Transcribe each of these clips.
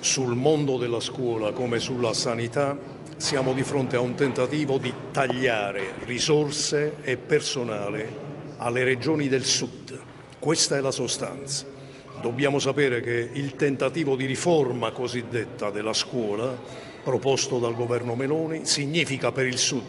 Sul mondo della scuola come sulla sanità siamo di fronte a un tentativo di tagliare risorse e personale alle regioni del sud. Questa è la sostanza. Dobbiamo sapere che il tentativo di riforma cosiddetta della scuola proposto dal governo Meloni significa per il sud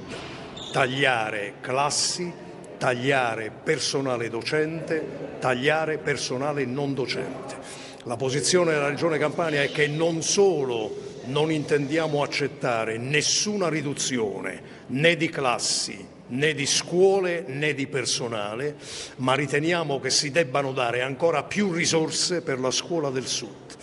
tagliare classi, tagliare personale docente, tagliare personale non docente. La posizione della Regione Campania è che non solo non intendiamo accettare nessuna riduzione né di classi né di scuole né di personale, ma riteniamo che si debbano dare ancora più risorse per la scuola del Sud,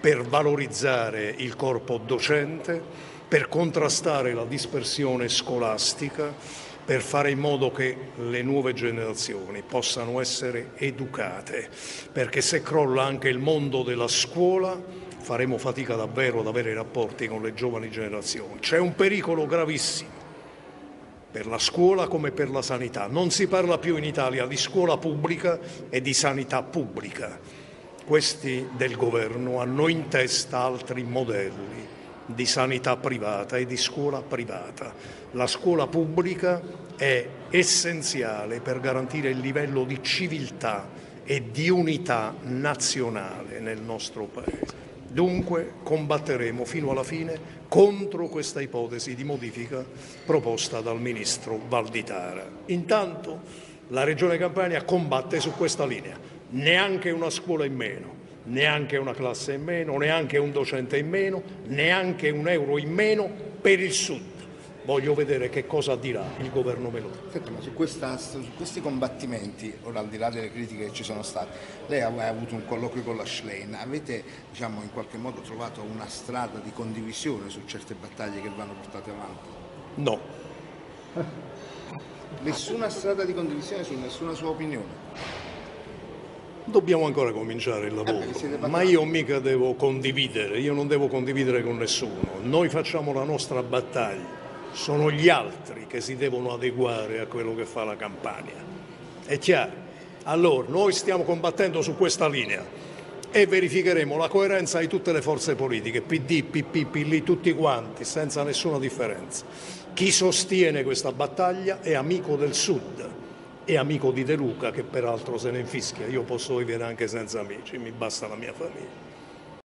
per valorizzare il corpo docente, per contrastare la dispersione scolastica, per fare in modo che le nuove generazioni possano essere educate, perché se crolla anche il mondo della scuola faremo fatica davvero ad avere rapporti con le giovani generazioni. C'è un pericolo gravissimo per la scuola come per la sanità. Non si parla più in Italia di scuola pubblica e di sanità pubblica. Questi del governo hanno in testa altri modelli di sanità privata e di scuola privata. La scuola pubblica è essenziale per garantire il livello di civiltà e di unità nazionale nel nostro Paese. Dunque combatteremo fino alla fine contro questa ipotesi di modifica proposta dal Ministro Valditara. Intanto la Regione Campania combatte su questa linea, neanche una scuola in meno, neanche una classe in meno, neanche un docente in meno, neanche un euro in meno per il Sud. Voglio vedere che cosa dirà il governo Meloni. Senta, ma su, questa, su, questi combattimenti, ora al di là delle critiche che ci sono state, lei ha, ha avuto un colloquio con la Schlein, avete diciamo, in qualche modo trovato una strada di condivisione su certe battaglie che vanno portate avanti? No. Nessuna strada di condivisione su nessuna sua opinione? Dobbiamo ancora cominciare il lavoro, Eh, ma io mica devo condividere, io non devo condividere con nessuno. Noi facciamo la nostra battaglia, sono gli altri che si devono adeguare a quello che fa la Campania. È chiaro? Allora, noi stiamo combattendo su questa linea e verificheremo la coerenza di tutte le forze politiche, PD, PP, PL, tutti quanti, senza nessuna differenza. Chi sostiene questa battaglia è amico del Sud e amico di De Luca che peraltro se ne infischia, io posso vivere anche senza amici, mi basta la mia famiglia.